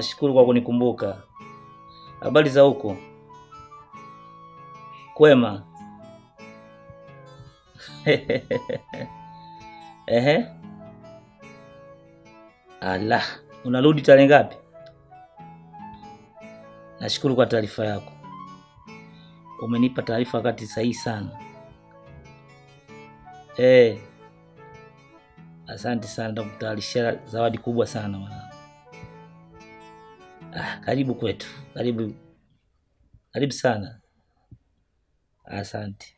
Nashukuru kwa kunikumbuka. Habari za huko? Kwema. Ehe. Ala, unarudi tarehe ngapi? Nashukuru kwa taarifa yako. Umenipa taarifa wakati sahihi sana. Eh. Asante sana, nitakutayarishia zawadi kubwa sana mwanangu. Ah, karibu kwetu. Karibu. Karibu sana. Asante.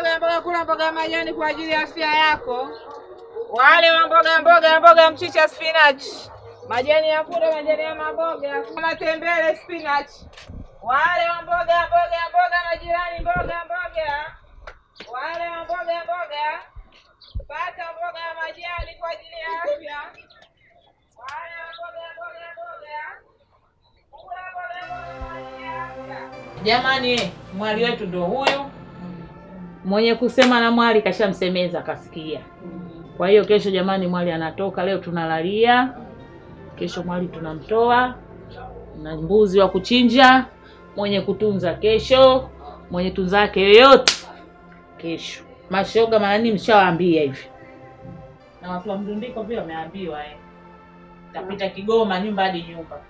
Mboga mboga kula mboga majani kwa ajili ya afya yako. Wale wa mboga mboga mboga mchicha spinach. Majani ya kula majani ya maboga. Matembele spinach. Wale wa mboga mboga mboga majirani mboga mboga. Wale wa mboga mboga pata mboga ya majani kwa ajili ya afya. Jamani, mwali wetu ndo huyu mwenye kusema na mwali kashamsemeza kasikia. Kwa hiyo kesho, jamani, mwali anatoka leo, tunalalia kesho. Mwali tunamtoa na mbuzi wa kuchinja, mwenye kutunza kesho, mwenye tunza yake yoyote kesho. Mashoga manani, mshawaambia hivi, na watu wa mdundiko pia wameambiwa eh, tapita Kigoma nyumba hadi nyumba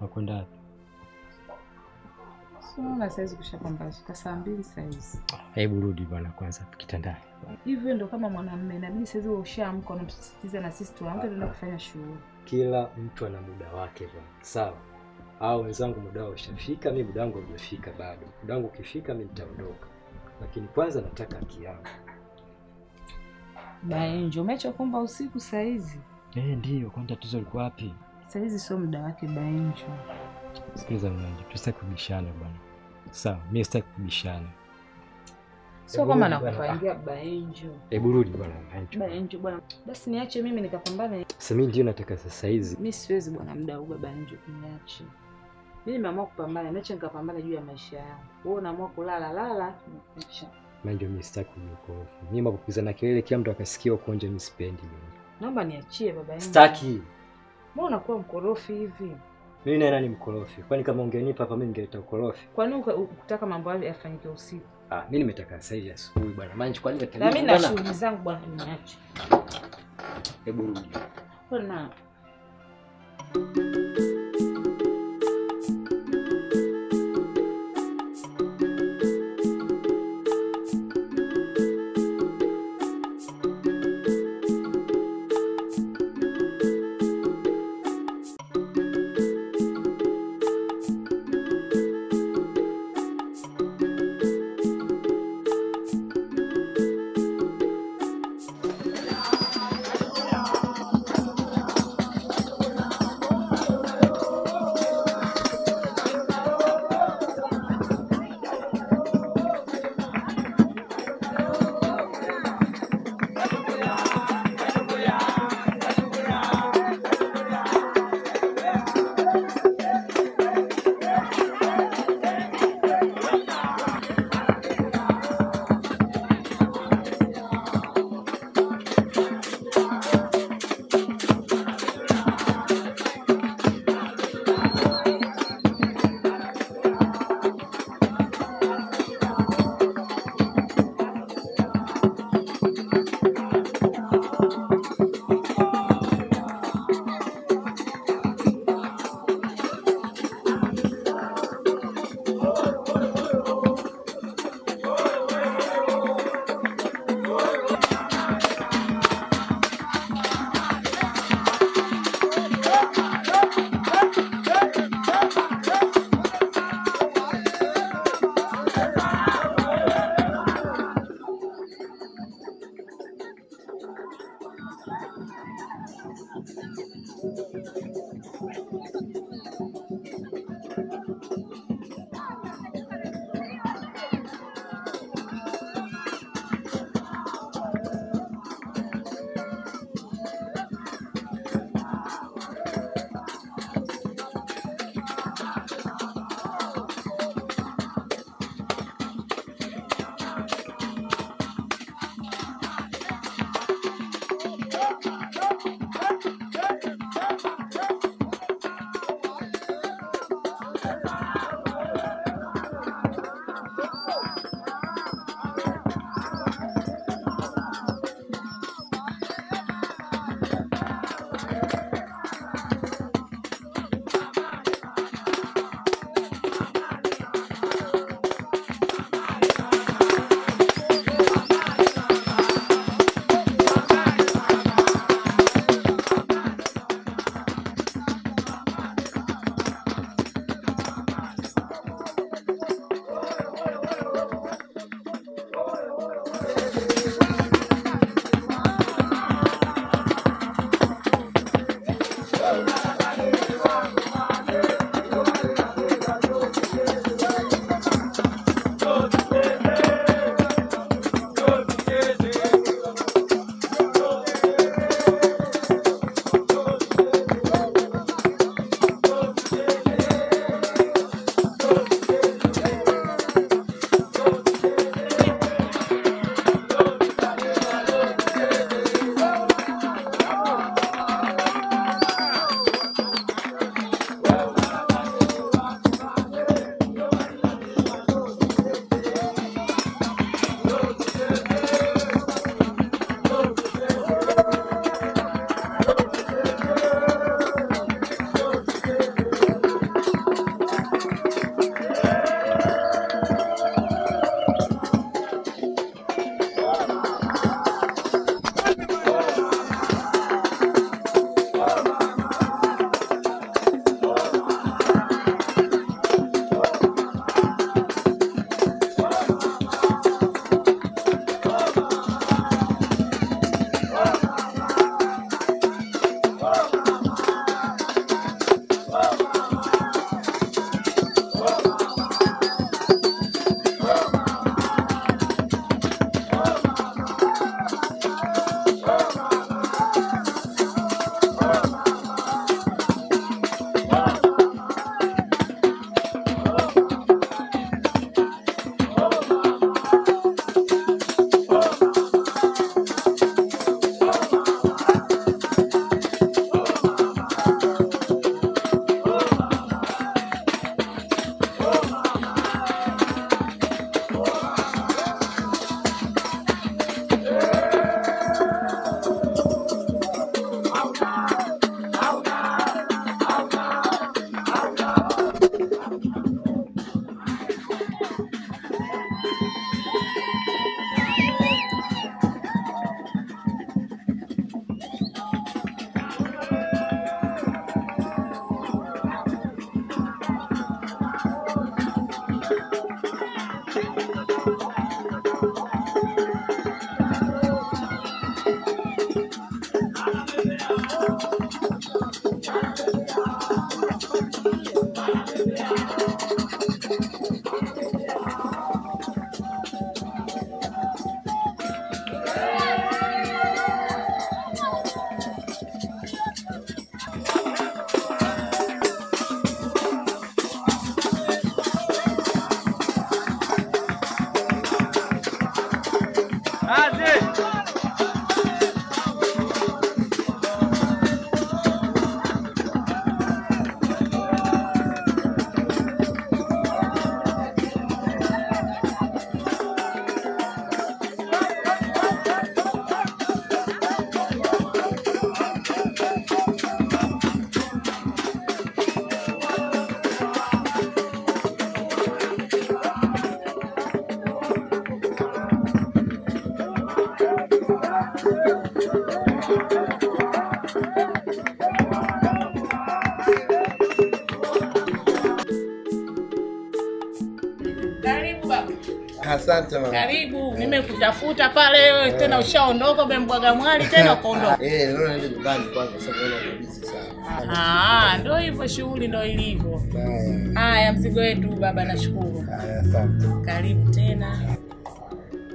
Wakwenda wapi? Sina saizi kushapambazuka saa mbili saizi. Hebu rudi bwana kwanza kitandani. Hivyo ndo kama mwanamume inabidi saizi ushaamka unatusisitiza na sisi tuamke tuende kufanya shughuli. Kila mtu ana muda wake bwana, sawa? Au wenzangu muda wao ushafika, mi muda wangu haujafika bado. Muda wangu ukifika, mi nitaondoka, lakini kwanza nataka haki yangu. Baenjo, umeacha kumba usiku saizi. Eh, ndiyo. Kwani tatizo liko wapi? Saizi sio muda wake Baenjo. Sikiliza mwanangu, tusitaki kubishana bwana, sawa? Mi sitaki kubishana. Sio kama nakupangia Baenjo. Hebu rudi bwana Baenjo. Baenjo bwana, basi niache mimi nikapambane. Sasa mimi ndio nataka sasa hizi. Mimi siwezi bwana, muda huu Baenjo, niache. Mimi nimeamua kupambana, niache nikapambana juu ya maisha yangu. Wewe unaamua kulala lala, niache. Manjo, mimi sitaki kujikorofi. Mimi mapokuzana kelele kila mtu akasikia uko nje, mimi sipendi mimi. Naomba niachie baba yangu. Sitaki. Mbona unakuwa mkorofi hivi? Mimi naye nani mkorofi? Kwani kama ungenipa hapa mimi ningeleta ukorofi? Kwa nini ukutaka mambo hayo yafanyike usiku? Ah, mimi nimetaka sasa hivi asubuhi bwana. Maana Manjo, kwani Na mimi na shughuli zangu bwana, niache. Hebu rudi. Bwana, Asante mama. Karibu, nimekutafuta pale wewe tena ushaondoka umembwaga mwali tena ukaondoka. Eh, leo naenda nyumbani kwanza sababu naona busy sana. Ah, ndio hivyo shughuli ndio ilivyo. Haya. Haya, mzigo wetu baba, nashukuru. Haya, asante. Karibu tena.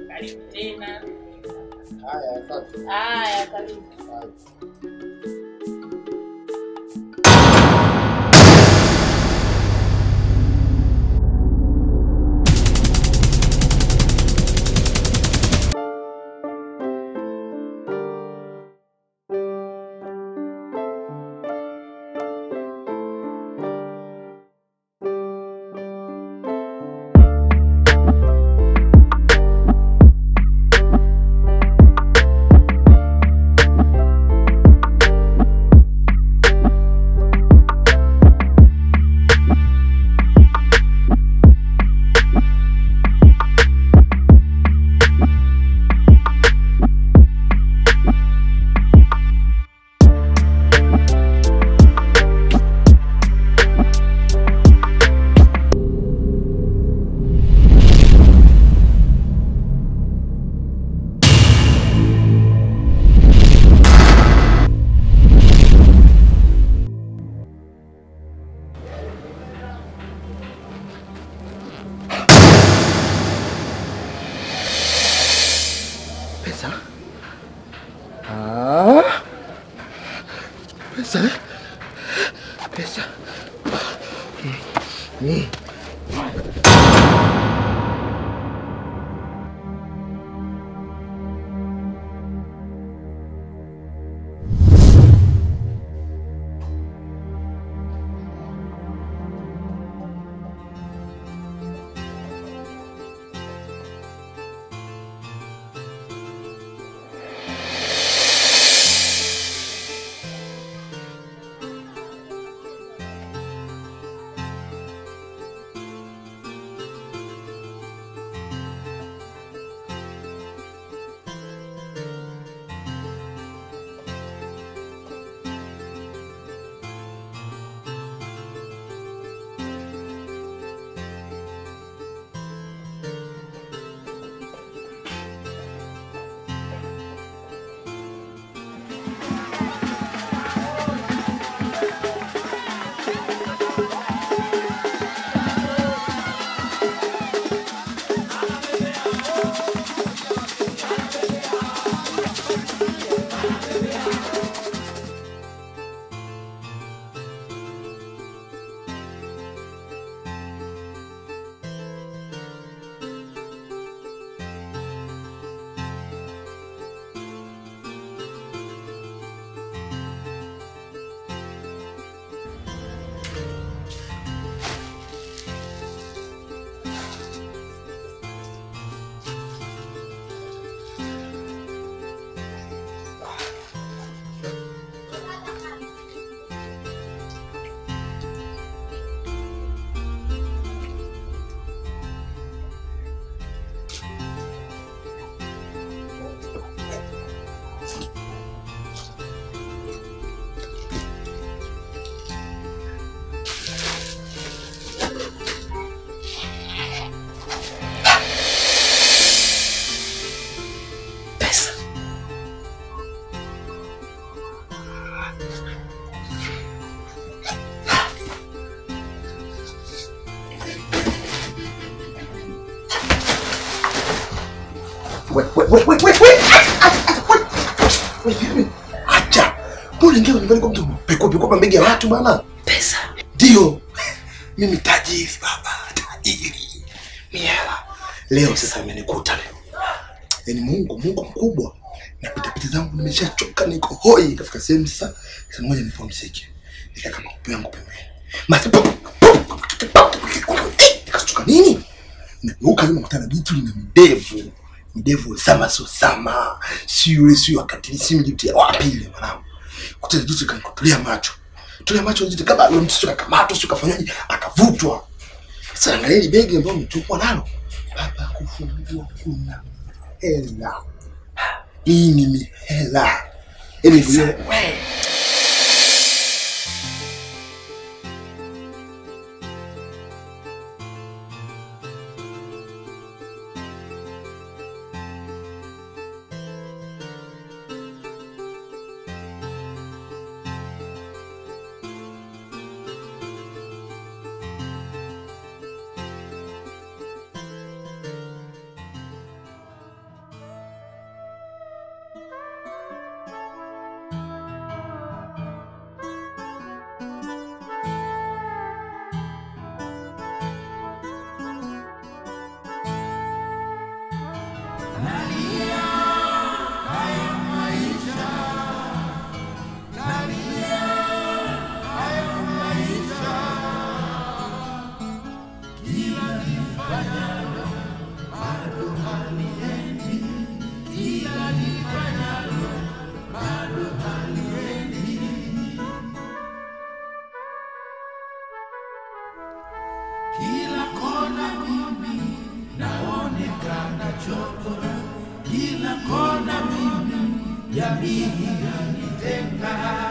Karibu tena. Haya, asante. Haya, karibu. Pesa Wait, wait, wait, wait, wait, wait. Wait, vipi? Acha. Mbona ingia nyumbani kwa mtu pekua pekua mabegi ya watu bana? Pesa. Ndio. Mimi tajiri baba, tajiri. Miela. Leo sasa amenikuta leo. Yaani Mungu, Mungu mkubwa. Napita pita zangu nimeshachoka niko hoi. Nikafika sehemu sasa, sasa ngoja nipumzike. Nika kama kupe yangu pembeni. Nikachoka nini? Nageuka lina midevu. Midevu sama so sama. Si yule si wakati si mjitia wapi ile mwanangu. Kutele jitu kanikutulia macho. Tulia macho jitu kama yule mtu kakamatwa sio kafanyaje akavutwa. Sasa angalia ile begi ambayo mtupwa nalo. Baba kufungua kuna hela. Hii ni mihela. Yaani kila kona, mimi jamii yanitenga.